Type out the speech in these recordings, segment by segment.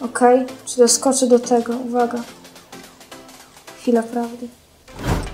Okej, czy doskoczę do tego? Uwaga. Chwila prawdy.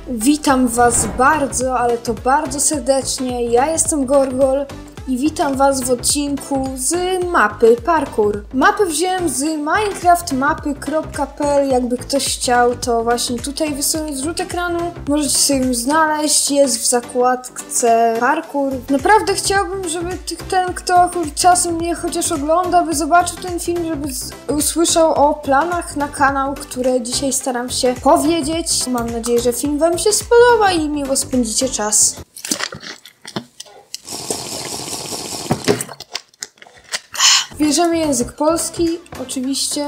Witam Was bardzo, ale to bardzo serdecznie. Ja jestem Gorgol i witam Was w odcinku z mapy Parkour. Mapę wziąłem z minecraftmapy.pl, jakby ktoś chciał, to właśnie tutaj wysunąć zrzut ekranu. Możecie sobie ją znaleźć, jest w zakładce Parkour. Naprawdę chciałbym, żeby ten, kto czasem mnie chociaż ogląda, by zobaczył ten film, żeby usłyszał o planach na kanał, które dzisiaj staram się powiedzieć. Mam nadzieję, że film Wam się spodoba i miło spędzicie czas. Bierzemy język polski, oczywiście.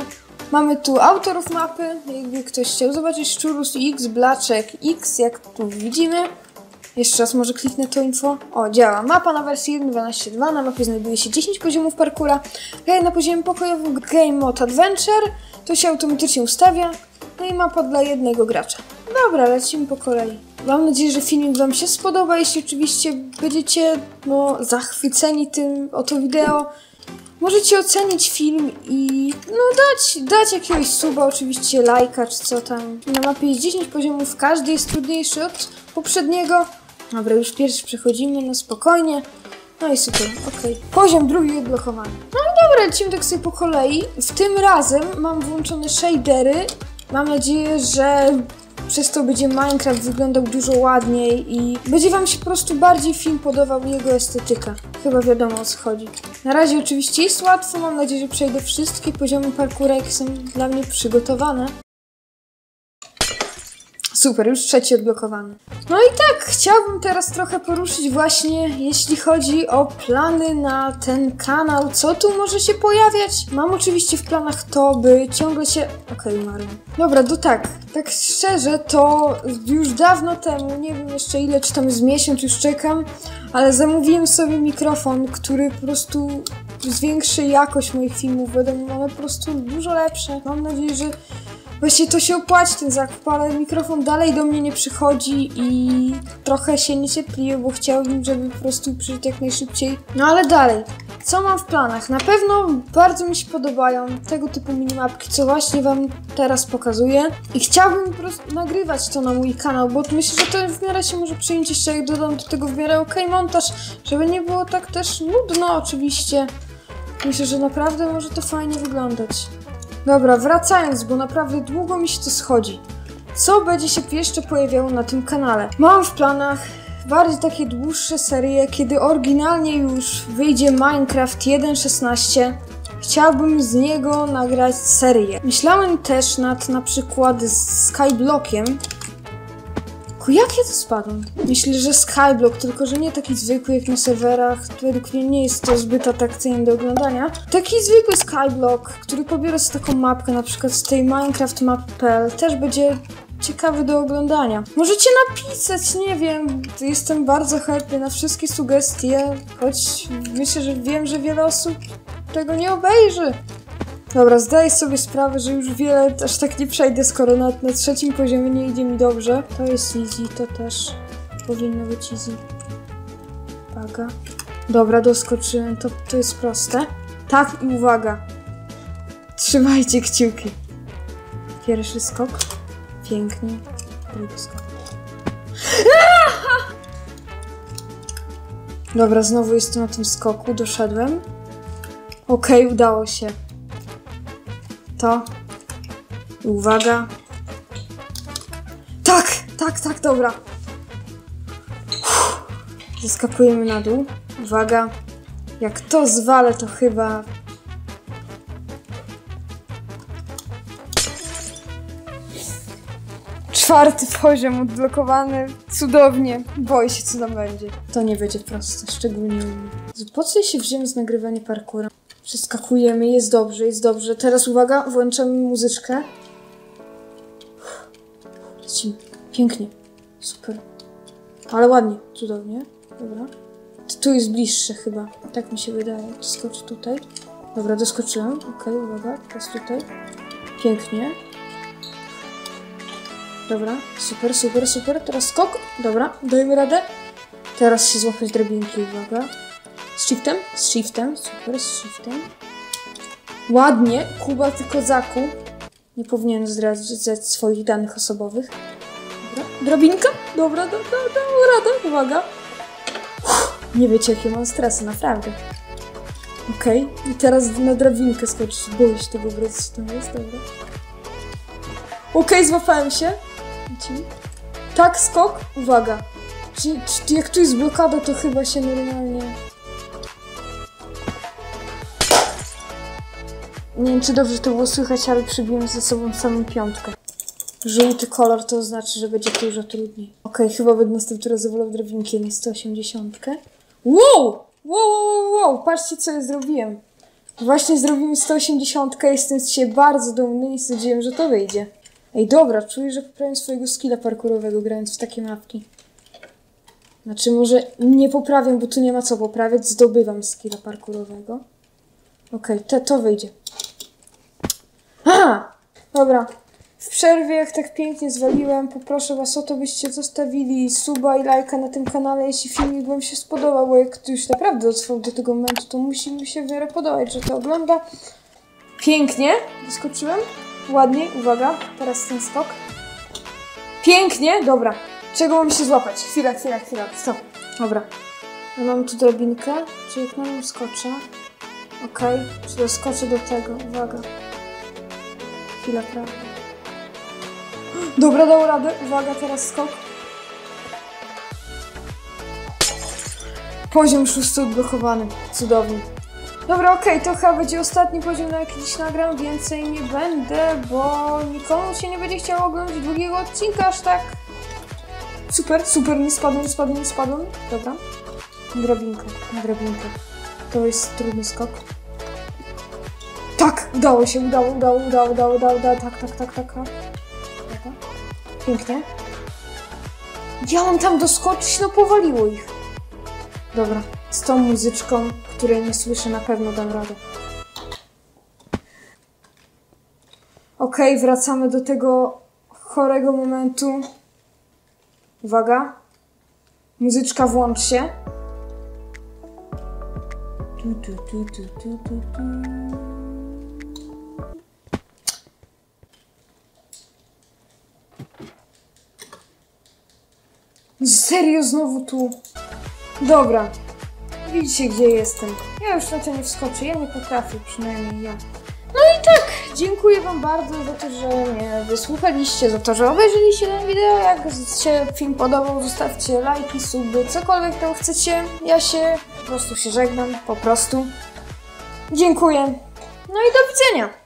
Mamy tu autorów mapy, jakby ktoś chciał zobaczyć Szczurus X, Blaczek X, jak tu widzimy. Jeszcze raz może kliknę to info. O, działa. Mapa na wersji 1.12.2. Na mapie znajduje się 10 poziomów parkura. Graj na poziomie pokojowym Game Mode Adventure. To się automatycznie ustawia. No i mapa dla jednego gracza. Dobra, lecimy po kolei. Mam nadzieję, że filmik Wam się spodoba. Jeśli oczywiście będziecie no, zachwyceni tym oto wideo, Możecie ocenić film i no dać, dać jakiegoś suba, oczywiście lajka czy co tam. Na mapie jest 10 poziomów, każdy jest trudniejszy od poprzedniego. Dobra, już pierwszy przechodzimy, no spokojnie. No i super, okej. Poziom drugi odblokowany. No dobra, lecimy tak sobie po kolei. W tym razem mam włączone shadery. Mam nadzieję, że przez to będzie Minecraft wyglądał dużo łagodniej i będzie Wam się po prostu bardziej film podobał jego estetyka. Chyba wiadomo o co chodzi. Na razie oczywiście jest łatwo, mam nadzieję, że przejdę wszystkie poziomy parkura, jakie są dla mnie przygotowane. Super, już trzeci odblokowany. No i tak, chciałbym teraz trochę poruszyć właśnie, jeśli chodzi o plany na ten kanał, co tu może się pojawiać. Mam oczywiście w planach to, by ciągle się... Okej, umarłem. Dobra, to tak, tak szczerze, to już dawno temu, nie wiem jeszcze ile, czy tam z miesiąc już czekam, ale zamówiłem sobie mikrofon, który po prostu zwiększy jakość moich filmów, będą one po prostu dużo lepsze. Mam nadzieję, że Właśnie to się opłaci ten zakup, ale mikrofon dalej do mnie nie przychodzi i trochę się niecierpliwie, bo chciałbym, żeby po prostu przyjść jak najszybciej. No ale dalej, co mam w planach? Na pewno bardzo mi się podobają tego typu minimapki, co właśnie wam teraz pokazuję. I chciałbym po prostu nagrywać to na mój kanał, bo myślę, że to w miarę się może przyjąć jeszcze jak dodam do tego w miarę ok montaż, żeby nie było tak też nudno oczywiście. Myślę, że naprawdę może to fajnie wyglądać. Dobra, wracając, bo naprawdę długo mi się to schodzi. Co będzie się jeszcze pojawiało na tym kanale? Mam w planach bardziej takie dłuższe serie, kiedy oryginalnie już wyjdzie Minecraft 1.16. Chciałbym z niego nagrać serię. Myślałem też nad na przykład Skyblockiem. Ku, jak ja to spadłem? Myślę, że Skyblock, tylko że nie taki zwykły jak na serwerach. Według mnie nie jest to zbyt atrakcyjne do oglądania. Taki zwykły Skyblock, który pobiera sobie taką mapkę, na przykład z tej Minecraft Map.pl, też będzie ciekawy do oglądania. Możecie napisać, nie wiem, jestem bardzo chętny na wszystkie sugestie, choć myślę, że wiem, że wiele osób tego nie obejrzy. Dobra, zdaję sobie sprawę, że już wiele aż tak nie przejdę, skoro na, na trzecim poziomie nie idzie mi dobrze. To jest easy, to też powinno być easy. Uwaga. Dobra, doskoczyłem, to, to jest proste. Tak i uwaga. Trzymajcie kciuki. Pierwszy skok. Pięknie. Drugi skok. Dobra, znowu jestem na tym skoku, doszedłem. Okej, udało się to. Uwaga. Tak, tak, tak, dobra. Zeskakujemy na dół. Uwaga. Jak to zwalę, to chyba... Czwarty poziom odblokowany. Cudownie. Boję się, co tam będzie. To nie będzie proste, szczególnie. Po co się wziąłem z nagrywania parkoura? Przeskakujemy, jest dobrze, jest dobrze. Teraz uwaga, włączamy muzyczkę. Lecimy. Pięknie. Super. Ale ładnie, cudownie. Dobra. Tu jest bliższe chyba. Tak mi się wydaje. Skocz tutaj. Dobra, doskoczyłem. Okej, uwaga. Teraz tutaj. Pięknie. Dobra, super, super, super. Teraz skok. Dobra, dajemy radę. Teraz się złapać drabinki, uwaga. Z shiftem? Z shiftem, super, z shiftem. Ładnie, Kuba, ty kozaku. Nie powinien zdradzać swoich danych osobowych. Dobra, drabinka? Dobra, do, do, do, radę, uwaga. Uff, nie wiecie, jakie mam stresy, naprawdę. Okej, i teraz na drabinkę skoczyć. Boję się tego wracać, tam jest, dobra. Okej, złapałem się. Tak, skok, uwaga. Czy, czy jak tu jest blokada, to chyba się normalnie... Nie wiem, czy dobrze to było słychać, ale przybiłem ze sobą samą piątkę. Żółty kolor to znaczy, że będzie dużo trudniej. Okej, chyba będę następny raz wolał drabinki, nie 180. Wow! Wow, wow, wow! Patrzcie, co ja zrobiłem. Właśnie zrobiłem 180, jestem z siebie bardzo dumny i stwierdziłem, że to wyjdzie. Ej, dobra, czuję, że poprawiam swojego skilla parkurowego grając w takie mapki. Znaczy, może nie poprawiam, bo tu nie ma co poprawiać, zdobywam skilla parkurowego. Okej, to, to wyjdzie. Dobra. W przerwie, jak tak pięknie zwaliłem, poproszę was o to, byście zostawili suba i lajka na tym kanale, jeśli filmik wam się spodobał, bo jak ktoś naprawdę dotrwał do tego momentu, to musi mi się w miarę podobać, że to ogląda. Pięknie, wyskoczyłem. Ładnie, uwaga, teraz ten skok. Pięknie, dobra. Czego mam się złapać? Chwila, chwila, chwila, stop. Dobra. Ja mam tu drabinkę, czy jak na nią skoczę? Okej, czy doskoczę do tego, uwaga. Chwila, prawda. Dobra, dał radę. Uwaga, teraz skok. Poziom szósty odblokowany. Cudownie. Dobra, okej, to chyba będzie ostatni poziom, na jaki dziś nagram. Więcej nie będę, bo nikomu się nie będzie chciało oglądać długiego odcinka, aż tak. Super, super, nie spadłem, nie spadłem, nie spadłem. Dobra. Drabinka, drabinka. To jest trudny skok. Tak, udało się, udało, udało, udało, udało, udało, udało. tak, tak, tak, tak, tak. Pięknie. Ja mam tam doskoczyć, no powaliło ich. Dobra, z tą muzyczką, której nie słyszę, na pewno dam radę. Okej, wracamy do tego chorego momentu. Uwaga. Muzyczka włącz się. Tu, tu, tu, tu, tu, tu, tu. Serio, znowu tu. Dobra. Widzicie, gdzie jestem. Ja już na to nie wskoczę. Ja nie potrafię, przynajmniej ja. No i tak, dziękuję Wam bardzo za to, że mnie wysłuchaliście, za to, że obejrzeliście ten wideo. Jak się film podobał, zostawcie lajki, suby, cokolwiek tam chcecie. Ja się po prostu się żegnam, po prostu. Dziękuję. No i do widzenia.